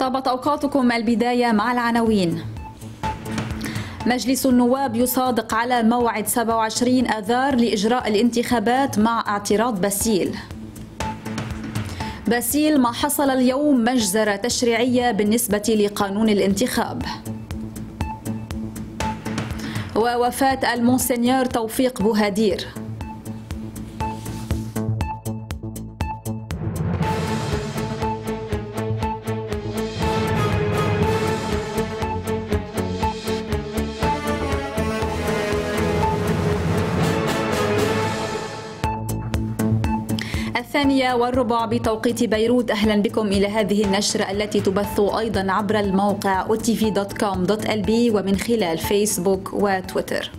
طابت أوقاتكم البداية مع العناوين. مجلس النواب يصادق على موعد 27 أذار لإجراء الانتخابات مع اعتراض باسيل. باسيل ما حصل اليوم مجزرة تشريعية بالنسبة لقانون الانتخاب. ووفاة المونسنيور توفيق بوهادير. الثانية والربع بتوقيت بيروت. أهلا بكم إلى هذه النشرة التي تبث أيضا عبر الموقع otv.com.lb ومن خلال فيسبوك وتويتر.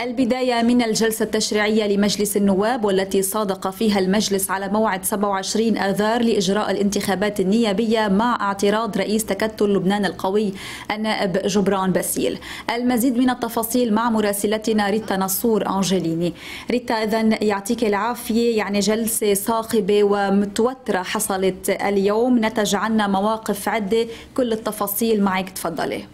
البداية من الجلسة التشريعية لمجلس النواب والتي صادق فيها المجلس على موعد 27 آذار لإجراء الانتخابات النيابية مع اعتراض رئيس تكتل لبنان القوي النائب جبران باسيل. المزيد من التفاصيل مع مراسلتنا ريتا نصور أنجليني. ريتا إذا يعطيك العافية. يعني جلسة صاخبة ومتوترة حصلت اليوم. نتج عنا مواقف عدة. كل التفاصيل معك. تفضلي.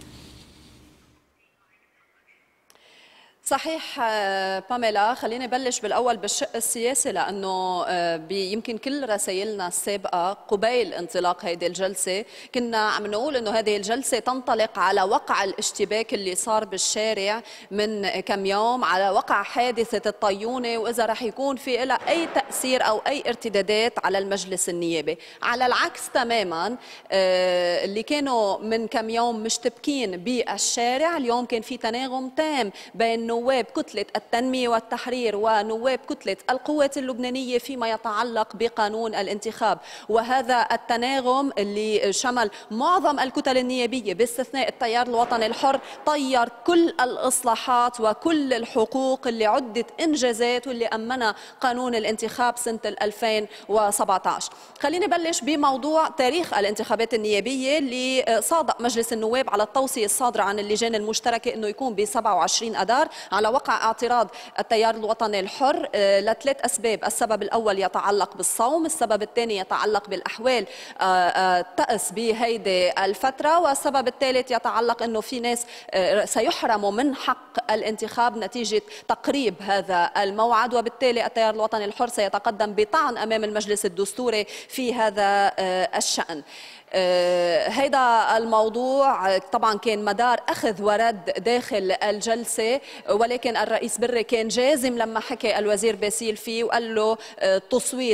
صحيح آه، باميلا خليني بلش بالأول بالشق السياسي لأنه آه، يمكن كل رسائلنا السابقة قبيل انطلاق هذه الجلسة كنا عم نقول إنه هذه الجلسة تنطلق على وقع الاشتباك اللي صار بالشارع من كم يوم على وقع حادثة الطيونة وإذا رح يكون في لها أي تأثير أو أي ارتدادات على المجلس النيابي. على العكس تماما آه، اللي كانوا من كم يوم مشتبكين بالشارع اليوم كان في تناغم تام بين نواب كتلة التنمية والتحرير ونواب كتلة القوات اللبنانية فيما يتعلق بقانون الانتخاب. وهذا التناغم اللي شمل معظم الكتل النيابية باستثناء التيار الوطني الحر طير كل الإصلاحات وكل الحقوق اللي عدت إنجازات واللي أمنها قانون الانتخاب سنة 2017 خليني بلش بموضوع تاريخ الانتخابات النيابية اللي صادق مجلس النواب على التوصية الصادرة عن اللجان المشتركة أنه يكون ب 27 أدار على وقع اعتراض التيار الوطني الحر آه، لثلاث أسباب. السبب الأول يتعلق بالصوم السبب الثاني يتعلق بالأحوال آه، آه، تأس بهيدي الفترة والسبب الثالث يتعلق أنه في ناس سيحرموا من حق الانتخاب نتيجة تقريب هذا الموعد. وبالتالي التيار الوطني الحر سيتقدم بطعن أمام المجلس الدستوري في هذا الشأن. آه، هيدا الموضوع طبعا كان مدار أخذ ورد داخل الجلسة ولكن الرئيس بري كان جازم لما حكى الوزير باسيل فيه وقال له آه،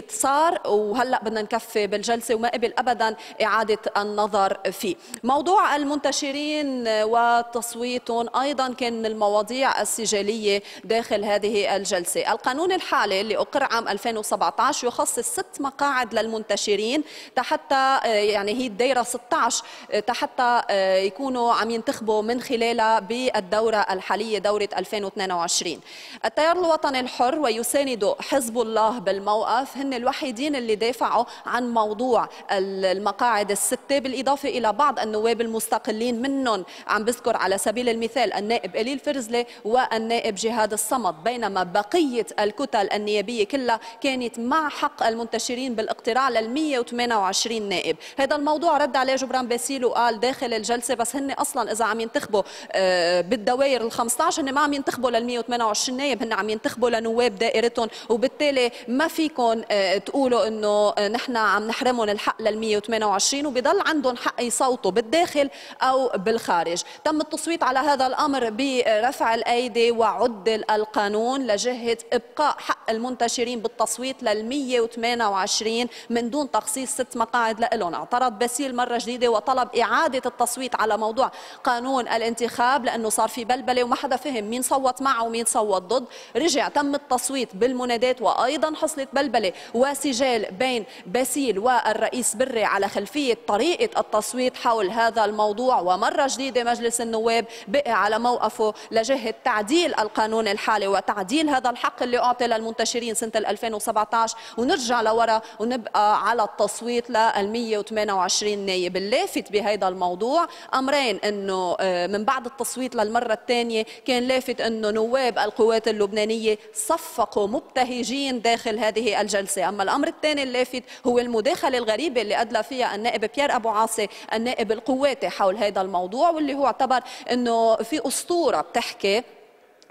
صار وهلأ بدنا نكفي بالجلسة وما قبل ابدا إعادة النظر فيه. موضوع المنتشرين وتصويتهم أيضا كان من المواضيع السجاليه داخل هذه الجلسة. القانون الحالي اللي أقر عام 2017 يخصص ست مقاعد للمنتشرين حتى آه، يعني هي الدائره 16 حتى آه، يكونوا عم ينتخبوا من خلالها بالدورة الحالية دورة 2022 التيار الوطني الحر ويساند حزب الله بالموقف هن الوحيدين اللي دافعوا عن موضوع المقاعد الستة بالإضافة إلى بعض النواب المستقلين منهم عم بذكر على سبيل المثال النائب إليل فرزلي والنائب جهاد الصمد. بينما بقية الكتل النيابية كلها كانت مع حق المنتشرين بالاقتراع لل 128 نائب. هذا الموضوع الموضوع رد عليه جبران باسيل وقال داخل الجلسة بس هن أصلا إذا عم ينتخبوا آه، بالدوائر ال 15 هن ما عم ينتخبوا لل 128 نائب هن عم ينتخبوا لنواب دائرتهم. وبالتالي ما فيكم آه، تقولوا إنه آه، نحن عم نحرمهم الحق لل 128 وبضل عندهم حق يصوتوا بالداخل أو بالخارج. تم التصويت على هذا الأمر برفع الأيدي وعدل القانون لجهة إبقاء حق المنتشرين بالتصويت لل 128 من دون تخصيص ست مقاعد لهم اعترض باسيل مرة جديدة وطلب إعادة التصويت على موضوع قانون الانتخاب لأنه صار في بلبلة وما حدا فهم مين صوت معه ومين صوت ضد. رجع تم التصويت بالمنادات وأيضا حصلت بلبلة وسجال بين باسيل والرئيس بري على خلفية طريقة التصويت حول هذا الموضوع. ومرة جديدة مجلس النواب بقي على موقفه لجهة تعديل القانون الحالي وتعديل هذا الحق اللي أعطي للمنتشرين سنة 2017 ونرجع لورا ونبقى على التصويت لل 128 128 نايب اللافت بهذا الموضوع. أمرين أنه آه، من بعد التصويت للمرة الثانية كان لافت أنه نواب القوات اللبنانية صفقوا مبتهجين داخل هذه الجلسة. أما الأمر الثاني اللافت هو المداخلة الغريبة اللي أدلى فيها النائب بيير أبو عاصي النائب القواتي حول هذا الموضوع واللي هو اعتبر أنه في أسطورة بتحكي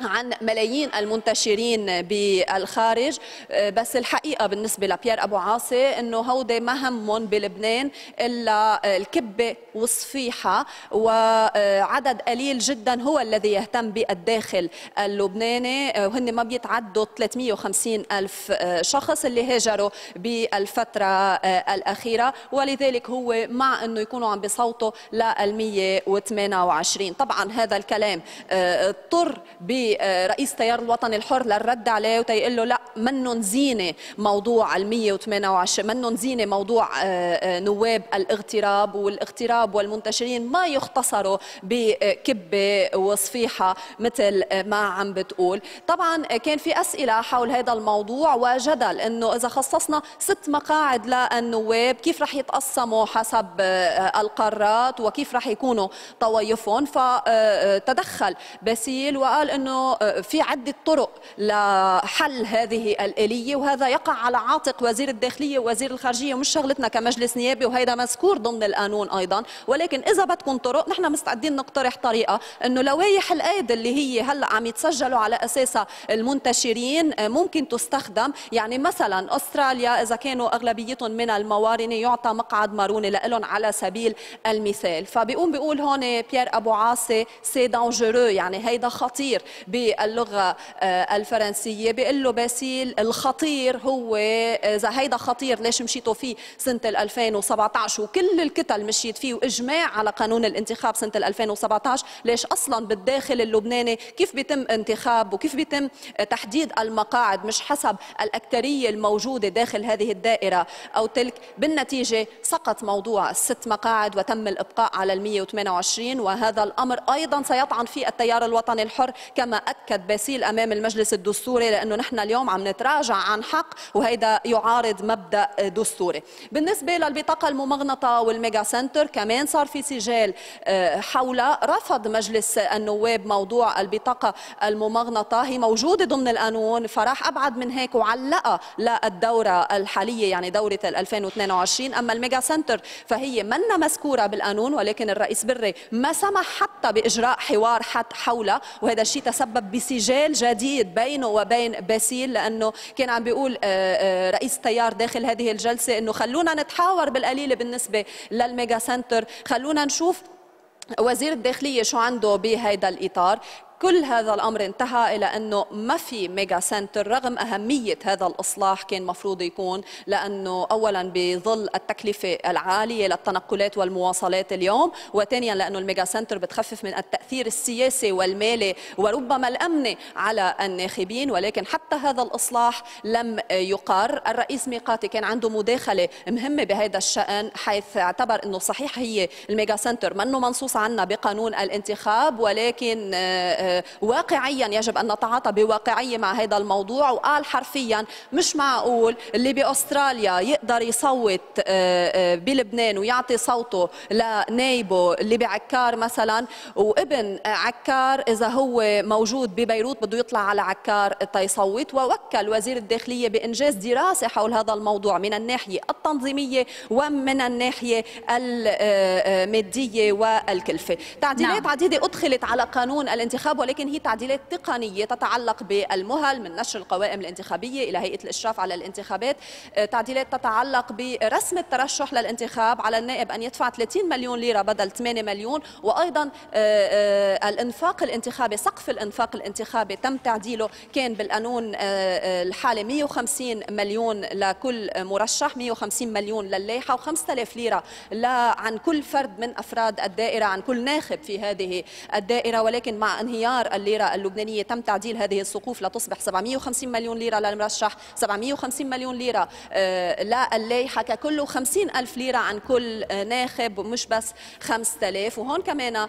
عن ملايين المنتشرين بالخارج. آه، بس الحقيقة بالنسبة لبيير أبو عاصي إنه هودي ما همهم بلبنان إلا الكبة والصفيحه وعدد قليل جدا هو الذي يهتم بالداخل اللبناني. آه، وهن ما بيتعدوا 350 ألف آه، شخص اللي هاجروا بالفترة الأخيرة. ولذلك هو مع إنه يكونوا عم بيصوتوا لل 128 طبعا هذا الكلام اضطر ب رئيس تيار الوطن الحر للرد عليه وتيقول له لا منن زينه موضوع ال 128 منن زينه موضوع آه، آه، نواب الاغتراب والاغتراب والمنتشرين ما يختصروا بكبة وصفيحة مثل ما عم بتقول. طبعا كان في أسئلة حول هذا الموضوع وجدل إنه إذا خصصنا ست مقاعد للنواب كيف رح يتقسموا حسب آه، القارات وكيف رح يكونوا طوائفهم فتدخل باسيل وقال إنه آه، في عدة طرق لحل هذه الآلية وهذا يقع على عاتق وزير الداخلية ووزير الخارجية ومش شغلتنا كمجلس نيابي وهذا مذكور ضمن القانون أيضا. ولكن إذا بدكم طرق نحن مستعدين نقترح طريقة أنه لوائح الأيد اللي هي هلأ عم يتسجلوا على أساسها المنتشرين آه، ممكن تستخدم. يعني مثلا أستراليا إذا كانوا أغلبيتهم من الموارنة يعطى مقعد ماروني لهم على سبيل المثال. فبيقوم بيقول هون بيير أبو عاصي c'est dangereux يعني هيدا خطير. باللغة آه، الفرنسية بيقول له باسيل الخطير هو إذا هيدا خطير ليش مشيتوا فيه سنة 2017 وكل الكتل مشيت فيه وإجماع على قانون الانتخاب سنة 2017 ليش أصلا بالداخل اللبناني؟ كيف بيتم انتخاب وكيف بيتم تحديد المقاعد؟ مش حسب الأكثرية الموجودة داخل هذه الدائرة. أو تلك بالنتيجة سقط موضوع الست مقاعد وتم الإبقاء على ال 128 وهذا الأمر أيضا سيطعن فيه التيار الوطني الحر كما كما أكد باسيل أمام المجلس الدستوري لأنه نحن اليوم عم نتراجع عن حق وهيدا يعارض مبدأ دستوري. بالنسبة للبطاقة الممغنطة وال mega center كمان صار في سجال آه، حولها رفض مجلس النواب موضوع البطاقة الممغنطة. هي موجودة ضمن القانون فراح أبعد من هيك وعلقها للدورة الحالية يعني دورة 2022 أما ال mega center فهي منا مذكورة بالقانون ولكن الرئيس بري ما سمح حتى بإجراء حوار حولها وهذا الشيء تسبب تسبب بسجال جديد بينه وبين باسيل لأنه كان عم بيقول آه، آه، رئيس التيار داخل هذه الجلسة إنه خلونا نتحاور بالقليل بالنسبة لل mega center خلونا نشوف وزير الداخلية شو عنده بهذا الإطار. كل هذا الأمر انتهى إلى أنه ما في mega center رغم أهمية هذا الإصلاح كان مفروض يكون لأنه اولا بظل التكلفة العالية للتنقلات والمواصلات اليوم وثانيا لأنه ال mega center بتخفف من التأثير السياسي والمالي وربما الأمني على الناخبين ولكن حتى هذا الإصلاح لم يقر. الرئيس ميقاتي كان عنده مداخلة مهمة بهذا الشأن حيث اعتبر أنه صحيح هي ال mega center منه منصوص عنها بقانون الانتخاب ولكن آه، واقعيا يجب أن نتعاطى بواقعية مع هذا الموضوع. وقال حرفيا مش معقول اللي بأستراليا يقدر يصوت آه، آه، بلبنان ويعطي صوته لنايبه اللي بعكار مثلا. وابن عكار إذا هو موجود ببيروت بده يطلع على عكار تيصوت ووكل وزير الداخلية بإنجاز دراسة حول هذا الموضوع من الناحية التنظيمية ومن الناحية المادية والكلفة. تعديلات نعم. عديدة أدخلت على قانون الانتخاب الانتخاب ولكن هي تعديلات تقنية تتعلق بالمهل من نشر القوائم الانتخابية إلى هيئة الإشراف على الانتخابات. آه، تعديلات تتعلق برسم الترشح للانتخاب على النائب أن يدفع 30 مليون ليرة بدل 8 مليون. وأيضا آه، آه، الإنفاق الانتخابي سقف الإنفاق الانتخابي تم تعديله كان بالقانون الحالي 150 مليون لكل مرشح 150 مليون للائحة و5000 ليرة عن كل فرد من أفراد الدائرة عن كل ناخب في هذه الدائرة. ولكن مع انهيار مليار الليرة اللبنانية تم تعديل هذه السقوف لتصبح 750 مليون ليرة. للمرشح 750 مليون ليرة. للائحة ككله 50 ألف ليرة عن كل ناخب مش بس 5000 وهون كمان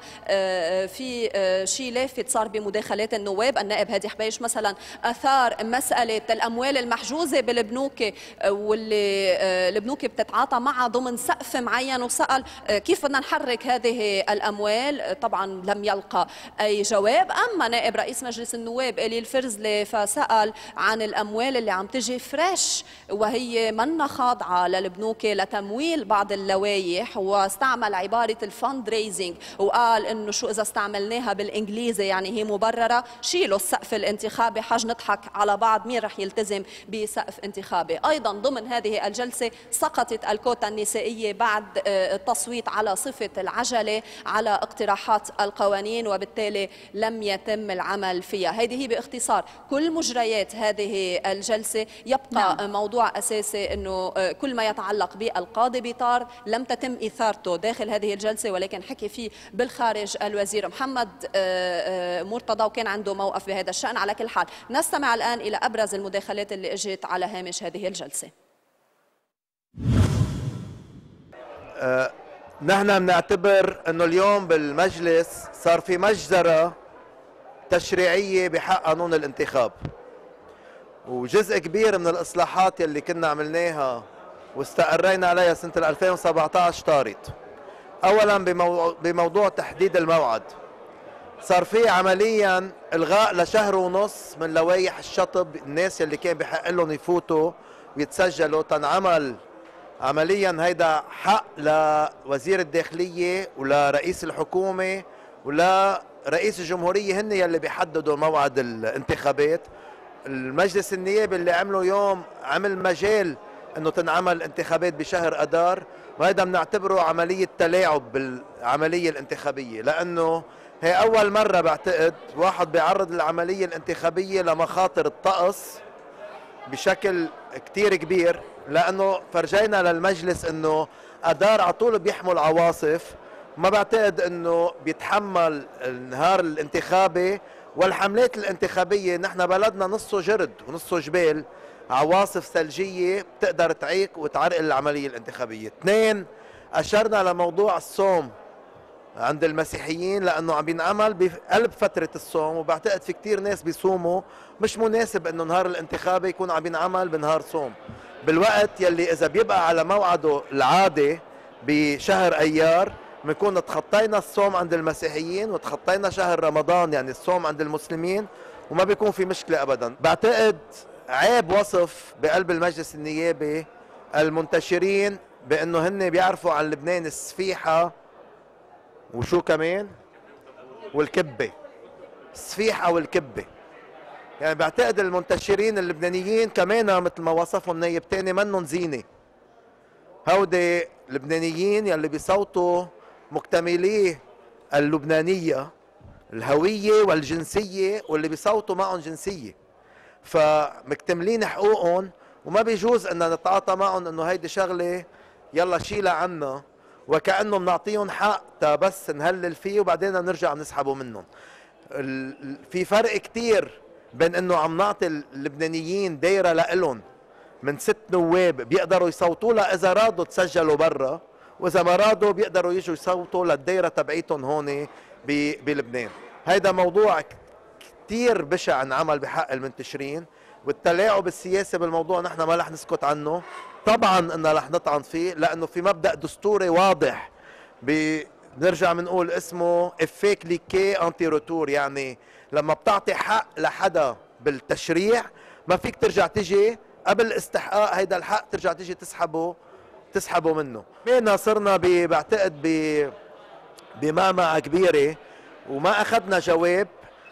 في شيء لافت صار بمداخلات النواب. النائب هادي حبيش مثلا أثار مسألة الأموال المحجوزة بالبنوك واللي البنوك بتتعاطى معها ضمن سقف معين. وسأل كيف بدنا نحرك هذه الأموال؟ طبعا لم يلقى أي جواب. أما نائب رئيس مجلس النواب إيلي الفرزلي فسأل عن الأموال اللي عم تجي fresh وهي منا خاضعة للبنوك لتمويل بعض اللوائح واستعمل عبارة ال fundraising وقال إنه شو إذا استعملناها بالإنجليزي يعني هي مبررة شيلوا السقف الانتخابي حاج نضحك على بعض مين رح يلتزم بسقف انتخابي. أيضا ضمن هذه الجلسة سقطت الكوتا النسائية بعد التصويت على صفة العجلة على اقتراحات القوانين وبالتالي لم يتم العمل فيها. هذه هي باختصار كل مجريات هذه الجلسة يبقى نعم. موضوع أساسي أنه كل ما يتعلق بالقاضي بيطار لم تتم إثارته داخل هذه الجلسة ولكن حكي فيه بالخارج الوزير محمد مرتضى وكان عنده موقف بهذا الشأن. على كل حال نستمع الآن إلى أبرز المداخلات اللي اجت على هامش هذه الجلسة. أه نحن بنعتبر إنه اليوم بالمجلس صار في مجزرة تشريعية بحق قانون الانتخاب. وجزء كبير من الإصلاحات يلي كنا عملناها واستقرينا عليها سنة 2017 طارت. اولا بموضوع تحديد الموعد. صار في عمليا إلغاء لشهر ونص من لوائح الشطب الناس يلي كان بحق لهم يفوتوا ويتسجلوا. تنعمل عمليا هيدا حق لوزير الداخلية ولرئيس الحكومة ولرئيس الجمهورية هن يلي بيحددوا موعد الانتخابات. المجلس النيابي اللي عمله يوم عمل مجال إنه تنعمل انتخابات بشهر اذار وهذا بنعتبره عملية تلاعب بالعملية الانتخابية لأنه هي أول مرة بعتقد واحد بيعرض العملية الانتخابية لمخاطر الطقس بشكل كتير كبير لأنه فرجينا للمجلس إنه أدار على طول بيحمل عواصف ما بعتقد إنه بيتحمل النهار الانتخابي والحملات الانتخابية. نحن بلدنا نصه جرد ونصه جبال عواصف ثلجية بتقدر تعيق وتعرقل العملية الانتخابية. اثنين أشرنا لموضوع الصوم عند المسيحيين لأنه عم بينعمل بقلب فترة الصوم وبعتقد في كثير ناس بيصوموا. مش مناسب إنه نهار الانتخابي يكون عم بينعمل بنهار صوم. بالوقت يلي إذا بيبقى على موعده العادي بشهر أيار بنكون تخطينا الصوم عند المسيحيين وتخطينا شهر رمضان يعني الصوم عند المسلمين وما بيكون في مشكلة ابدا. بعتقد عيب وصف بقلب المجلس النيابي المنتشرين بأنه هن بيعرفوا عن لبنان السفيحة وشو كمان؟ والكبة. السفيحة والكبة. يعني بعتقد المنتشرين اللبنانيين كمان مثل ما وصفهم نايب تاني منهم زينة. هودي لبنانيين يلي بيصوتوا مكتملي اللبنانية الهوية والجنسية واللي بيصوتوا معهم جنسية. فمكتملين حقوقهم وما بيجوز ان نتعاطى معهم إنه هيدي شغلة يلا شيلها عنا وكأنه بنعطيهم حق تا بس نهلل فيه وبعدين نرجع نسحبه منهم. في فرق كتير بين إنه عم نعطي اللبنانيين دايرة لإلهم من ست نواب بيقدروا يصوتوا لها إذا رادوا تسجلوا برا وإذا ما أرادوا بيقدروا يجوا يصوتوا للدايرة تبعيتهم هون بلبنان. هيدا موضوع كثير بشع انعمل بحق المنتشرين والتلاعب السياسي بالموضوع نحن ما رح نسكت عنه. طبعا نحن رح نطعن فيه لأنه في مبدأ دستوري واضح بنرجع بنقول اسمه effet cliquet anti-retour يعني لما بتعطي حق لحدا بالتشريع ما فيك ترجع تجي. قبل استحقاق هيدا الحق ترجع تجي تسحبه تسحبه منه. بينا صرنا بعتقد ب بمعمعة كبيرة وما أخذنا جواب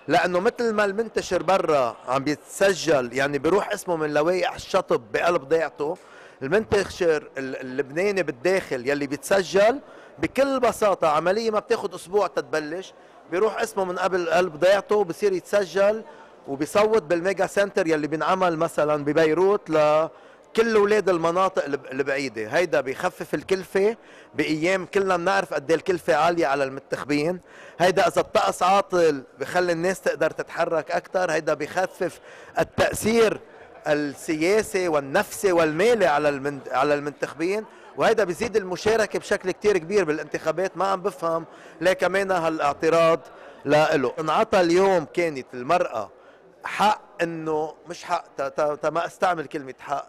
لأنه مثل ما المنتشر برا عم بيتسجل يعني بيروح اسمه من لوائح الشطب بقلب ضيعته المنتشر اللبناني بالداخل يلي بيتسجل بكل بساطة عملية ما بتاخد أسبوع تتبلش بيروح اسمه من قبل قلب ضيعته بصير يتسجل وبيصوت بالميجا سنتر يلي بينعمل مثلا ببيروت ل كل أولاد المناطق البعيده هيدا بيخفف الكلفة بأيام كلنا بنعرف قد إيه الكلفة عالية على المنتخبين هيدا إذا الطقس عاطل بخلي الناس تقدر تتحرك أكثر هيدا بيخفف التأثير السياسي والنفسي والمالي على على المنتخبين. وهيدا بيزيد المشاركة بشكل كتير كبير بالانتخابات. ما عم بفهم ليه كمان هالاعتراض له انعطى اليوم كانت المرأة حق إنه مش حق ما أستعمل كلمة حق.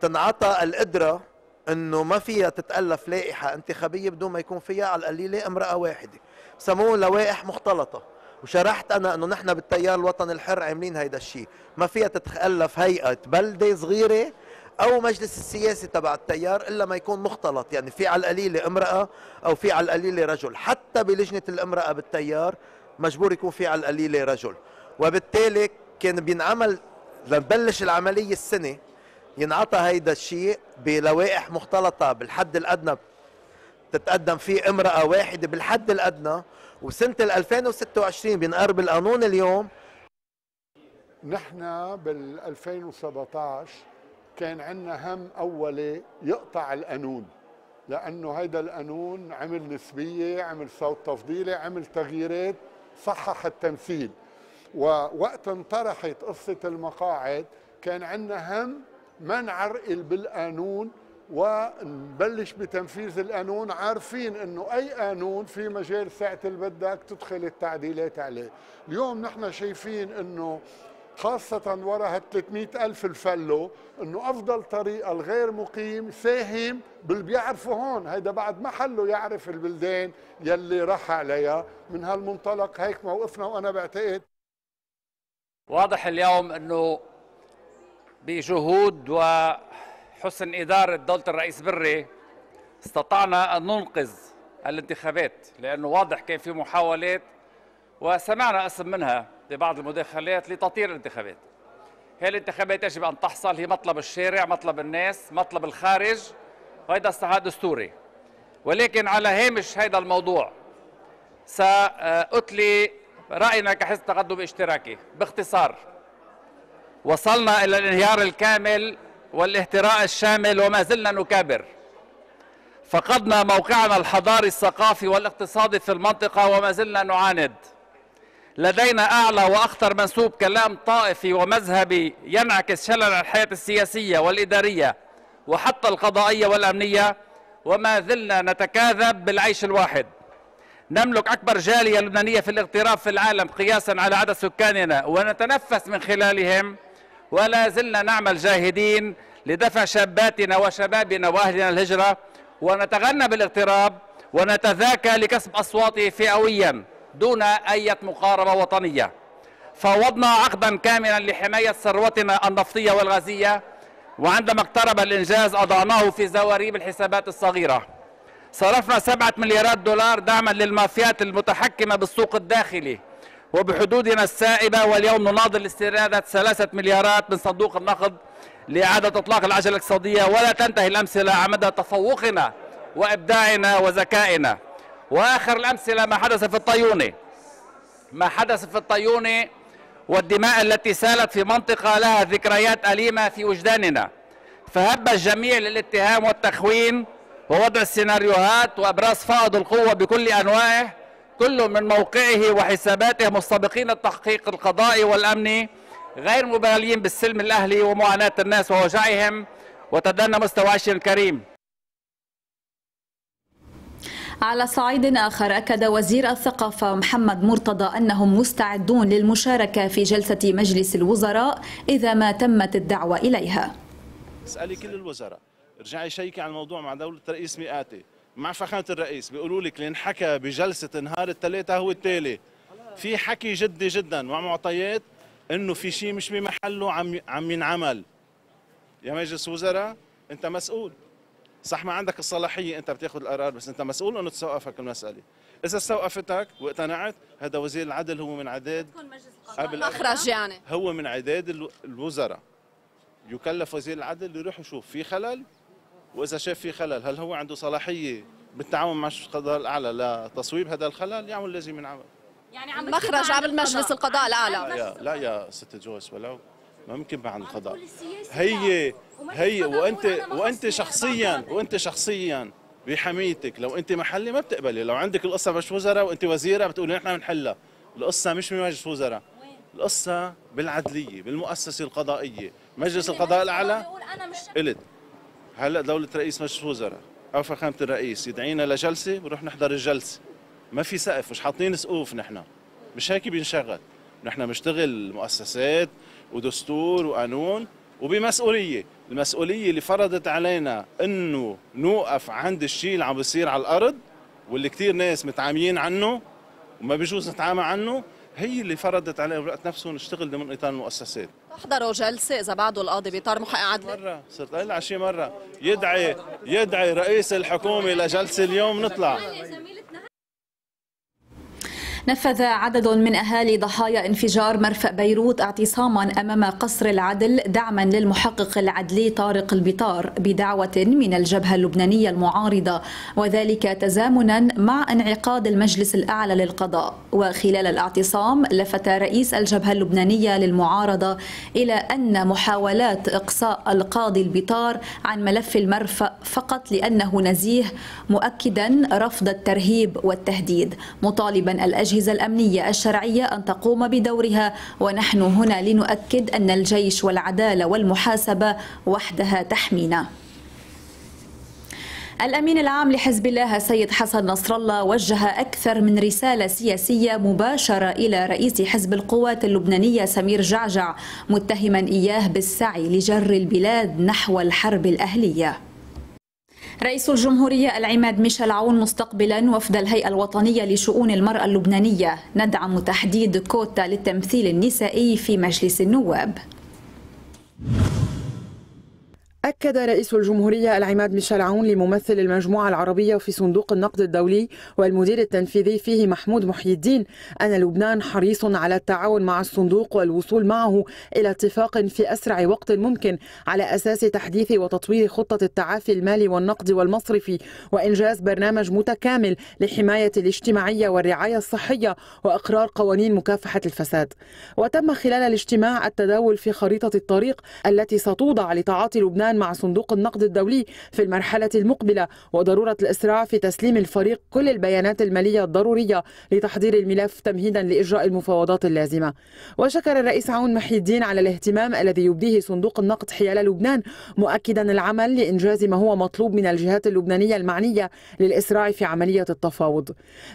تنعطى القدرة إنه ما فيها تتألف لائحة انتخابية بدون ما يكون فيها على القليله امرأة واحدة. سموه لوائح مختلطة. وشرحت أنا إنه نحن بالتيار الوطني الحر عاملين هيدا الشيء ما فيها تتألف هيئة بلدة صغيرة أو مجلس السياسي تبع التيار إلا ما يكون مختلط. يعني في على القليله امرأة أو في على القليله رجل. حتى بلجنة الامرأة بالتيار مجبور يكون في على القليله رجل. وبالتالي كان بينعمل لنبلش العملية السنة ينعطى هيدا الشيء بلوائح مختلطة بالحد الأدنى تتقدم فيه امرأة واحدة بالحد الأدنى. وسنة 2026 بينقرب القانون اليوم. نحن بال 2017 كان عندنا هم أولي يقطع القانون لأنه هيدا القانون عمل نسبية عمل صوت تفضيلي عمل تغييرات صحح التمثيل. ووقت انطرحت قصة المقاعد كان عندنا هم ما نعرقل بالقانون ونبلش بتنفيذ القانون عارفين إنه أي قانون في مجال ساعة اللي بدك تدخل التعديلات عليه. اليوم نحن شايفين إنه خاصة وراء 300 ألف الفلو أنه أفضل طريقة الغير مقيم ساهم باللي بيعرفوا هون. هيدا بعد محله يعرف البلدان يلي راح عليها. من هالمنطلق هيك موقفنا وأنا بعتقد. واضح اليوم أنه بجهود وحسن إدارة دولة الرئيس بري استطعنا أن ننقذ الانتخابات لأنه واضح كان في محاولات وسمعنا أسم منها ببعض المداخلات لتطير الانتخابات. هي الانتخابات يجب أن تحصل هي مطلب الشارع مطلب الناس مطلب الخارج وهذا استعهاد دستوري. ولكن على هامش هذا الموضوع سأتلي رأينا كحزب تقدم اشتراكي. باختصار وصلنا إلى الانهيار الكامل والاهتراء الشامل وما زلنا نكابر. فقدنا موقعنا الحضاري الثقافي والاقتصادي في المنطقة وما زلنا نعاند. لدينا أعلى وأخطر منسوب كلام طائفي ومذهبي ينعكس شلل الحياة السياسية والإدارية وحتى القضائية والأمنية وما زلنا نتكاذب بالعيش الواحد. نملك أكبر جالية لبنانية في الاغتراب في العالم قياسا على عدد سكاننا ونتنفس من خلالهم ولا زلنا نعمل جاهدين لدفع شاباتنا وشبابنا وأهلنا الهجرة ونتغنى بالاغتراب ونتذاكى لكسب أصواته فئويا دون أي مقاربة وطنية. فوضنا عقدا كاملا لحماية ثروتنا النفطية والغازية. وعندما اقترب الإنجاز أضعناه في زواريب الحسابات الصغيرة. صرفنا سبعة مليارات دولار دعما للمافيات المتحكمة بالسوق الداخلي. وبحدودنا السائبة واليوم نناضل لاستيراد ثلاثة مليارات من صندوق النقد لإعادة إطلاق العجلة الاقتصادية. ولا تنتهي الأمثلة على مدى تفوقنا وإبداعنا وذكائنا. وآخر الأمثلة ما حدث في الطيونة. ما حدث في الطيونة والدماء التي سالت في منطقة لها ذكريات أليمة في وجداننا. فهب الجميع للاتهام والتخوين ووضع السيناريوهات وأبراز فائض القوة بكل أنواعه. كل من موقعه وحساباته مستبقين التحقيق القضائي والأمني غير مبالين بالسلم الأهلي ومعاناة الناس ووجعهم وتدنى مستوى عيش الكريم. على صعيد آخر أكد وزير الثقافة محمد مرتضى أنهم مستعدون للمشاركة في جلسة مجلس الوزراء إذا ما تمت الدعوة إليها. اسألي كل الوزراء. ارجعي شيكي على الموضوع مع دولة رئيس مئاتي. مع فخامة الرئيس بيقولوا لك اللي انحكى بجلسة نهار الثلاثة هو التالي. في حكي جدي جدا مع معطيات إنه في شيء مش بمحله عم عم ينعمل. يا مجلس وزراء أنت مسؤول. صح ما عندك الصلاحية أنت بتاخذ القرار بس أنت مسؤول إنه تستوقفك المسألة. إذا استوقفتك واقتنعت هذا وزير العدل هو من عداد قبل مخرج يعني. هو من عداد الوزراء. يكلف وزير العدل يروح يشوف. في خلل؟ وإذا شاف في خلل هل هو عنده صلاحية بالتعاون مع القضاء الأعلى لتصويب هذا الخلل؟ يعمل لازم ينعمل يعني عم مخرج عبر مجلس القضاء. الأعلى. لا يا, لا يا ست جويس ولو ما ممكن بعد القضاء. هي هي وأنت وأنت شخصيا وأنت شخصيا بحميتك. لو أنت محلي ما بتقبلي. لو عندك القصة مش وزراء وأنت وزيرة بتقولي نحن بنحلها. القصة مش بمجلس وزراء. القصة بالعدلية بالمؤسسة القضائية. مجلس القضاء الأعلى قلت. هلا دولة رئيس مجلس وزراء أو فخامة الرئيس يدعينا لجلسة بنروح نحضر الجلسة. ما في سقف مش حاطين سقوف نحن. مش هيك بنشغل نحن بنشتغل مؤسسات ودستور وقانون وبمسؤولية. المسؤولية اللي فرضت علينا إنه نوقف عند الشيء اللي عم بيصير على الأرض واللي كثير ناس متعاميين عنه وما بيجوز نتعامل عنه هي اللي فرضت علينا الوقت نفسه نشتغل ضمن إطار المؤسسات. تحضروا جلسة إذا بعده القاضي بيطار محقق عدل مرة صرت على شيء مرة. يدعي يدعي رئيس الحكومة لجلسه اليوم نطلع. نفذ عدد من أهالي ضحايا انفجار مرفأ بيروت اعتصاما أمام قصر العدل دعما للمحقق العدلي طارق البطار بدعوة من الجبهة اللبنانية المعارضة وذلك تزامنا مع انعقاد المجلس الأعلى للقضاء. وخلال الاعتصام لفت رئيس الجبهة اللبنانية للمعارضة إلى أن محاولات إقصاء القاضي البطار عن ملف المرفأ فقط لأنه نزيه مؤكدا رفض الترهيب والتهديد مطالبا الأجهزة الأجهزة الأمنية الشرعية أن تقوم بدورها. ونحن هنا لنؤكد أن الجيش والعدالة والمحاسبة وحدها تحمينا. الأمين العام لحزب الله السيد حسن نصر الله وجه أكثر من رسالة سياسية مباشرة إلى رئيس حزب القوات اللبنانية سمير جعجع متهما إياه بالسعي لجر البلاد نحو الحرب الأهلية. رئيس الجمهورية العماد ميشيل عون مستقبلا وفد الهيئة الوطنية لشؤون المرأة اللبنانية. ندعم تحديد كوتا للتمثيل النسائي في مجلس النواب. أكد رئيس الجمهورية العماد ميشيل عون لممثل المجموعة العربية في صندوق النقد الدولي والمدير التنفيذي فيه محمود محي الدين أن لبنان حريص على التعاون مع الصندوق والوصول معه إلى اتفاق في أسرع وقت ممكن على أساس تحديث وتطوير خطة التعافي المالي والنقد والمصرفي وإنجاز برنامج متكامل لحماية الاجتماعية والرعاية الصحية وإقرار قوانين مكافحة الفساد. وتم خلال الاجتماع التداول في خريطة الطريق التي ستوضع لتعاطي لبنان مع صندوق النقد الدولي في المرحلة المقبلة وضرورة الإسراع في تسليم الفريق كل البيانات المالية الضرورية لتحضير الملف تمهيدا لإجراء المفاوضات اللازمة. وشكر الرئيس عون محي الدين على الاهتمام الذي يبديه صندوق النقد حيال لبنان مؤكدا العمل لإنجاز ما هو مطلوب من الجهات اللبنانية المعنية للإسراع في عملية التفاوض.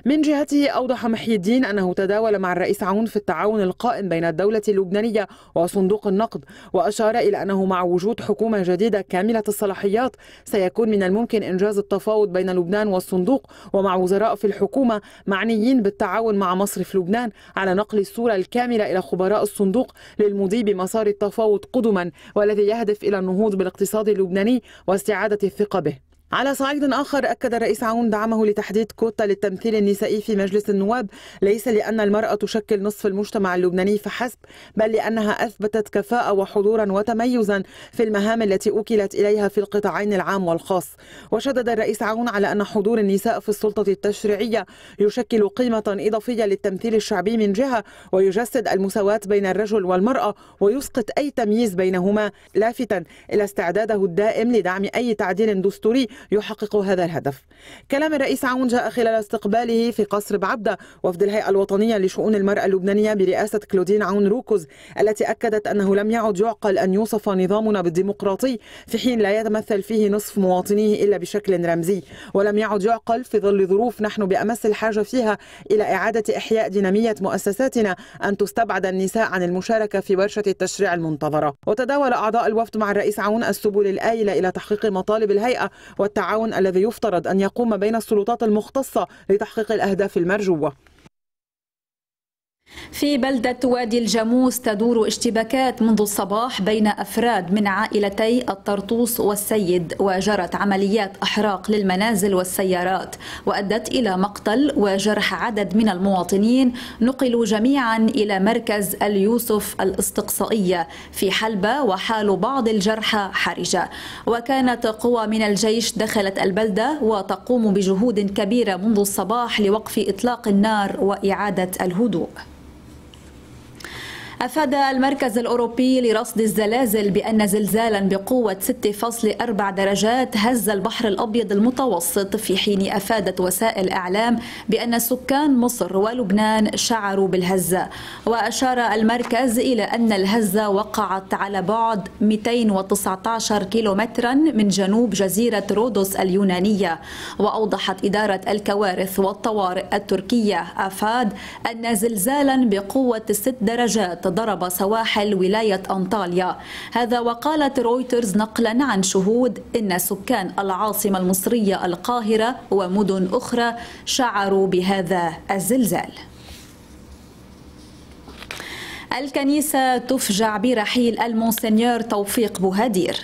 من جهته أوضح محي الدين أنه تداول مع الرئيس عون في التعاون القائم بين الدولة اللبنانية وصندوق النقد وأشار إلى أنه مع وجود حكومة جديدة جديدة كاملة الصلاحيات. سيكون من الممكن إنجاز التفاوض بين لبنان والصندوق ومع وزراء في الحكومة معنيين بالتعاون مع مصرف لبنان على نقل الصورة الكاملة إلى خبراء الصندوق للمضي بمسار التفاوض قدما والذي يهدف إلى النهوض بالاقتصاد اللبناني واستعادة الثقة به. على صعيد آخر أكد الرئيس عون دعمه لتحديد كوتا للتمثيل النسائي في مجلس النواب. ليس لأن المرأة تشكل نصف المجتمع اللبناني فحسب بل لأنها أثبتت كفاءة وحضورا وتميزا في المهام التي أوكلت إليها في القطاعين العام والخاص. وشدد الرئيس عون على أن حضور النساء في السلطة التشريعية يشكل قيمة إضافية للتمثيل الشعبي من جهة ويجسد المساواة بين الرجل والمرأة ويسقط أي تمييز بينهما لافتا إلى استعداده الدائم لدعم أي تعديل دستوري يحقق هذا الهدف. كلام الرئيس عون جاء خلال استقباله في قصر بعبدة وفد الهيئة الوطنية لشؤون المرأة اللبنانية برئاسة كلودين عون روكوز التي أكدت أنه لم يعد يعقل أن يوصف نظامنا بالديمقراطي في حين لا يتمثل فيه نصف مواطنيه إلا بشكل رمزي. ولم يعد يعقل في ظل ظروف نحن بأمس الحاجة فيها إلى إعادة إحياء دينامية مؤسساتنا أن تستبعد النساء عن المشاركة في ورشة التشريع المنتظرة. وتداول أعضاء الوفد مع الرئيس عون السبل الآيلة إلى تحقيق مطالب الهيئة والتعاون الذي يفترض أن يقوم بين السلطات المختصة لتحقيق الأهداف المرجوة. في بلدة وادي الجاموس تدور اشتباكات منذ الصباح بين أفراد من عائلتي الطرطوس والسيد وجرت عمليات أحراق للمنازل والسيارات وأدت إلى مقتل وجرح عدد من المواطنين. نقلوا جميعا إلى مركز اليوسف الإستقصائية في حلبة وحال بعض الجرحى حرجة. وكانت قوى من الجيش دخلت البلدة وتقوم بجهود كبيرة منذ الصباح لوقف إطلاق النار وإعادة الهدوء. أفاد المركز الأوروبي لرصد الزلازل بأن زلزالا بقوة 6.4 درجات هز البحر الأبيض المتوسط في حين أفادت وسائل إعلام بأن سكان مصر ولبنان شعروا بالهزة وأشار المركز إلى أن الهزة وقعت على بعد 219 كيلومترا من جنوب جزيرة رودوس اليونانية. وأوضحت إدارة الكوارث والطوارئ التركية أفاد أن زلزالا بقوة 6 درجات ضرب سواحل ولاية أنطاليا. هذا وقالت رويترز نقلا عن شهود إن سكان العاصمة المصرية القاهرة ومدن أخرى شعروا بهذا الزلزال. الكنيسة تفجع برحيل المونسنيور توفيق بوهدير.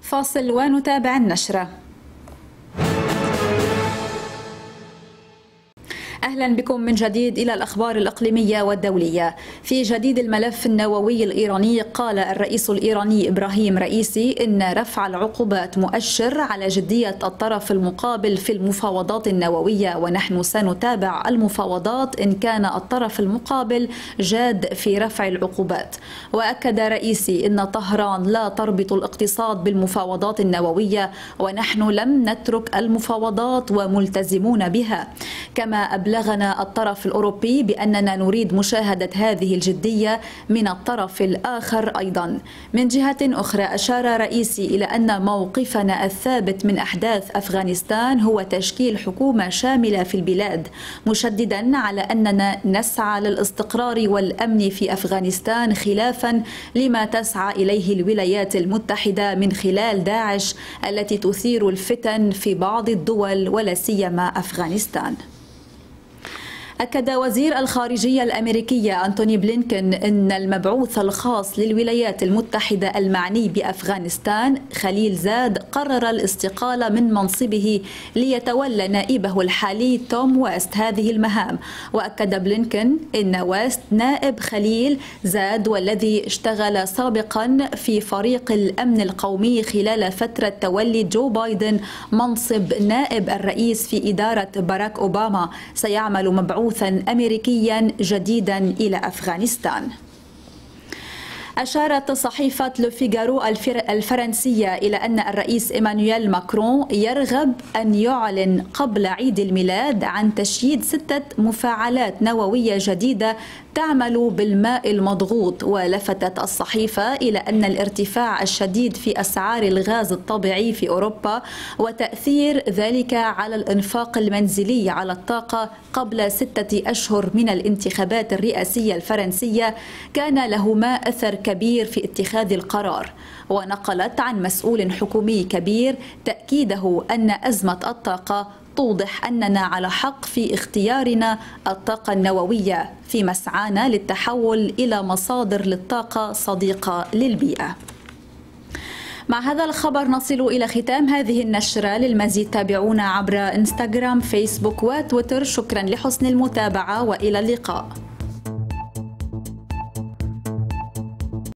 فاصل ونتابع النشرة. أهلا بكم من جديد إلى الأخبار الإقليمية والدولية. في جديد الملف النووي الإيراني قال الرئيس الإيراني إبراهيم رئيسي إن رفع العقوبات مؤشر على جدية الطرف المقابل في المفاوضات النووية ونحن سنتابع المفاوضات إن كان الطرف المقابل جاد في رفع العقوبات. وأكد رئيسي إن طهران لا تربط الاقتصاد بالمفاوضات النووية ونحن لم نترك المفاوضات وملتزمون بها. كما أبلغ أبلغنا الطرف الأوروبي بأننا نريد مشاهدة هذه الجدية من الطرف الآخر أيضا. من جهة أخرى أشار رئيسي إلى أن موقفنا الثابت من أحداث أفغانستان هو تشكيل حكومة شاملة في البلاد مشددا على أننا نسعى للاستقرار والأمن في أفغانستان خلافا لما تسعى إليه الولايات المتحدة من خلال داعش التي تثير الفتن في بعض الدول ولا سيما أفغانستان. أكد وزير الخارجية الأمريكية أنتوني بلينكن أن المبعوث الخاص للولايات المتحدة المعني بأفغانستان خليل زاد قرر الاستقالة من منصبه ليتولى نائبه الحالي توم ويست هذه المهام. وأكد بلينكن أن ويست نائب خليل زاد والذي اشتغل سابقا في فريق الأمن القومي خلال فترة تولي جو بايدن منصب نائب الرئيس في إدارة باراك أوباما. سيعمل مبعوث مبعوثا امريكيا جديدا إلى أفغانستان. أشارت صحيفة لوفيغارو الفرنسية إلى أن الرئيس إيمانويل ماكرون يرغب أن يعلن قبل عيد الميلاد عن تشييد ستة مفاعلات نووية جديدة تعمل بالماء المضغوط ولفتت الصحيفة إلى أن الارتفاع الشديد في أسعار الغاز الطبيعي في أوروبا وتأثير ذلك على الإنفاق المنزلي على الطاقة قبل ستة أشهر من الانتخابات الرئاسية الفرنسية كان لهما أثر كبير في اتخاذ القرار ونقلت عن مسؤول حكومي كبير تأكيده أن أزمة الطاقة توضح أننا على حق في اختيارنا الطاقة النووية في مسعانا للتحول إلى مصادر للطاقة صديقة للبيئة. مع هذا الخبر نصل إلى ختام هذه النشرة للمزيد تابعونا عبر إنستغرام فيسبوك وتويتر. شكرا لحسن المتابعة وإلى اللقاء.